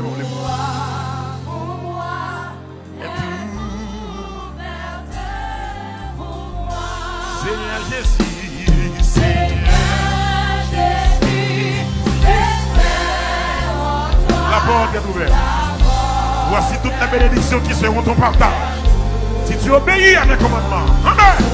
La porte est ouverte. Voici toutes les bénédictions qui seront ton partage. Si tu obéis à mes commandements. Amen.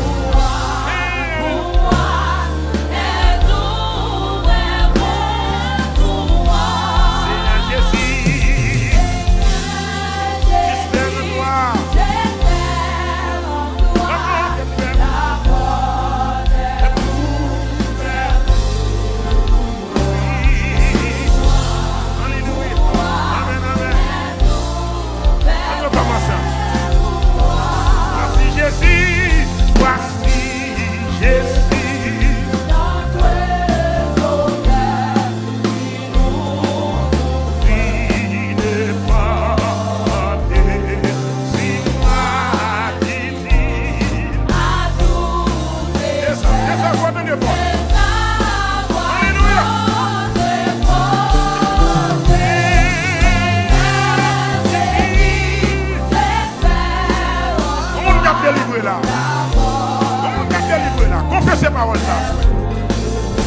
Pase pa wè sa.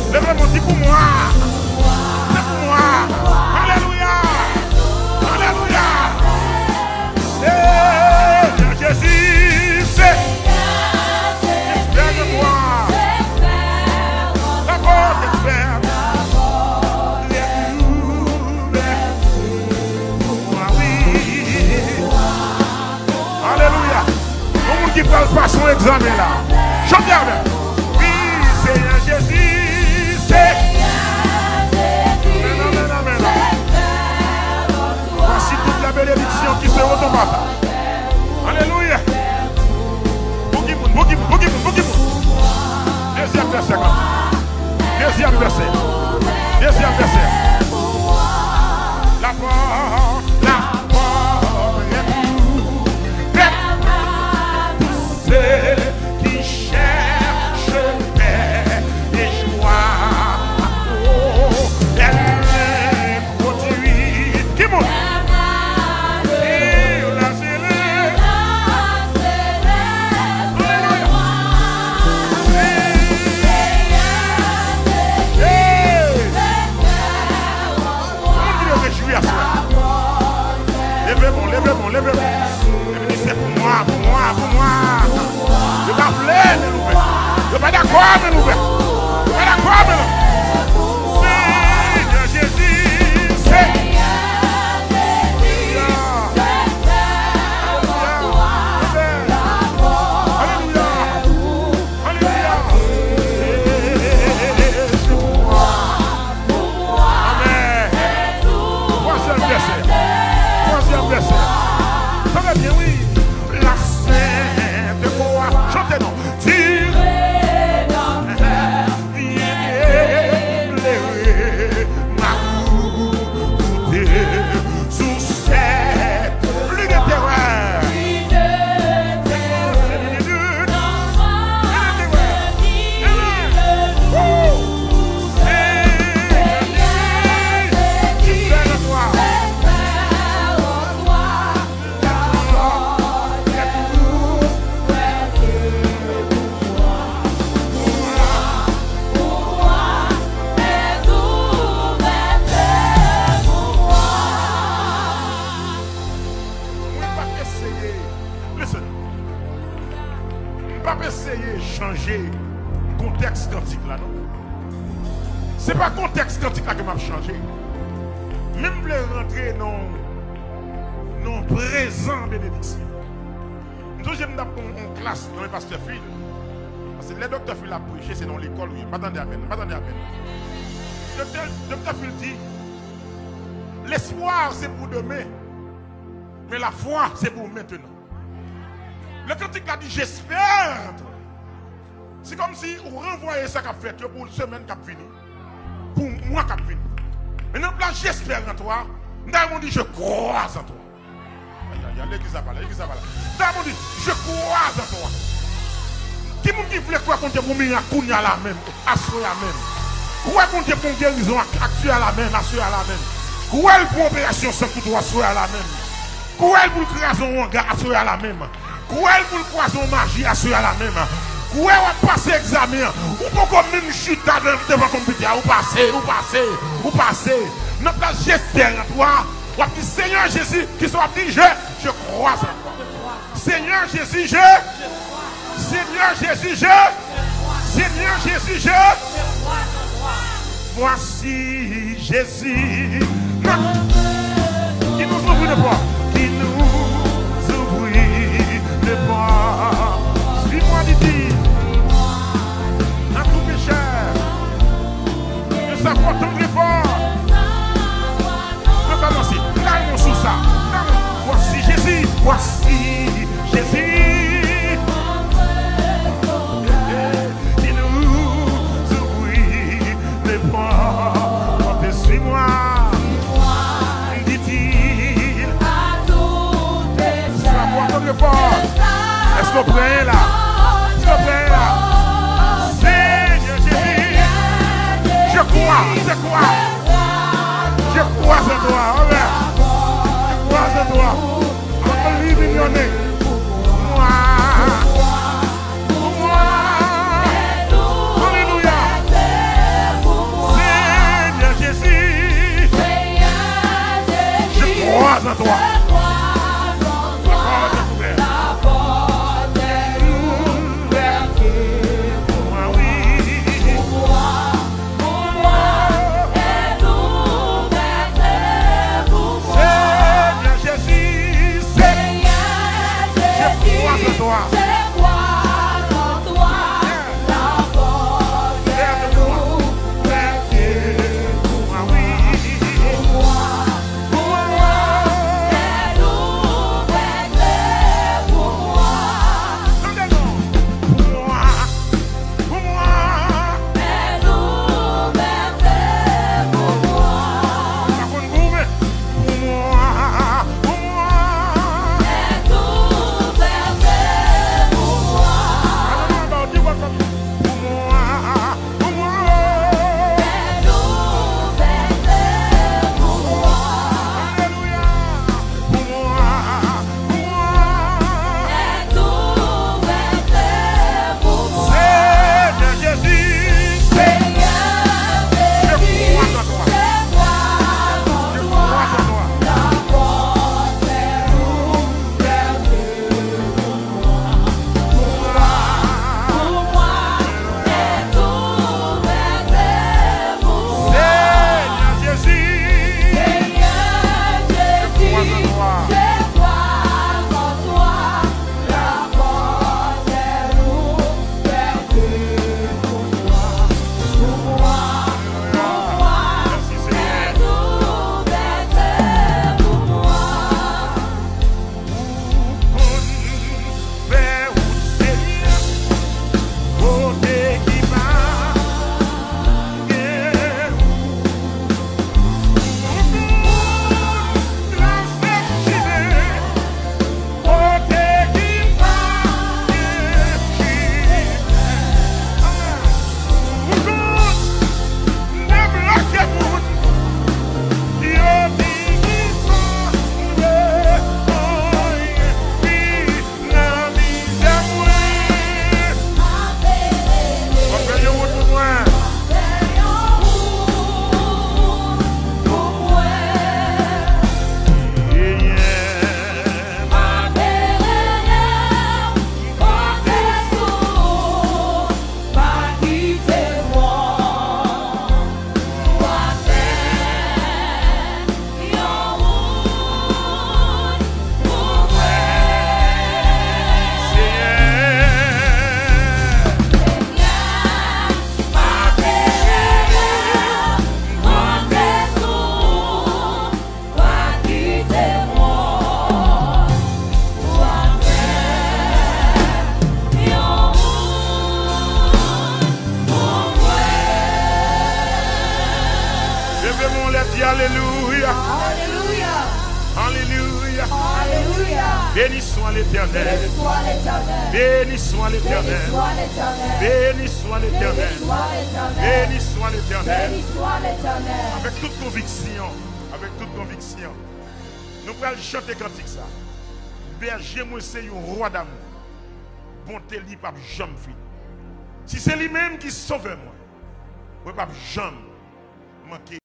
Lè mè mò di pou mwa. Je pas d'accord, mais nous Je pas n'est pas le contexte quantique là que m'a changé. Même le rentrer dans non présent bénédiction. Nous j'aime en classe dans le pasteur Phil. Parce que les docteurs Phil a prêché, c'est dans l'école, oui. À. Docteur, docteur Phil dit, l'espoir c'est pour demain, mais la foi c'est pour maintenant. Le cantique l'a dit, j'espère. C'est comme si vous renvoyez ça qu'a fait pour une semaine qui a fini, pour moi qui a fini. Maintenant, là, j'espère en toi. Nous dit, je crois en toi. Il y a l'église à parler, l'église à parler. Dit, je crois en toi. Qui monde qui voulait croire qu'on pour miracle, à la même, à ce la même? Croire qu'on pour guérison actuelle à la même, à à la même? Croire pour opération sans couteau à ce à la même? Croire pour création en gars à à la même? Croire pour croison magie à à la même? Ou est passé examen Ou pourquoi même chute devant le computer Ou passé, ou passé, ou passé Notre place j'espère en toi. Ou dit Seigneur Jésus Qui soit dit je, je crois en toi. Seigneur Jésus je Seigneur Jésus je Seigneur Jésus je Voici Jésus. Qui nous ouvre de porte. comprends là. Tu comprends là. Seigneur Jésus. Je crois, je crois. soit l'éternel. Béni soit l'éternel. Béni soit l'éternel. Béni soit l'éternel. Avec toute conviction, avec toute conviction, nous allons chanter cantique ça. Berger, moi, c'est un roi d'amour. Bonté, lui, pas jamais fini. Si c'est lui-même qui sauve moi, je ne pas jamais manquer.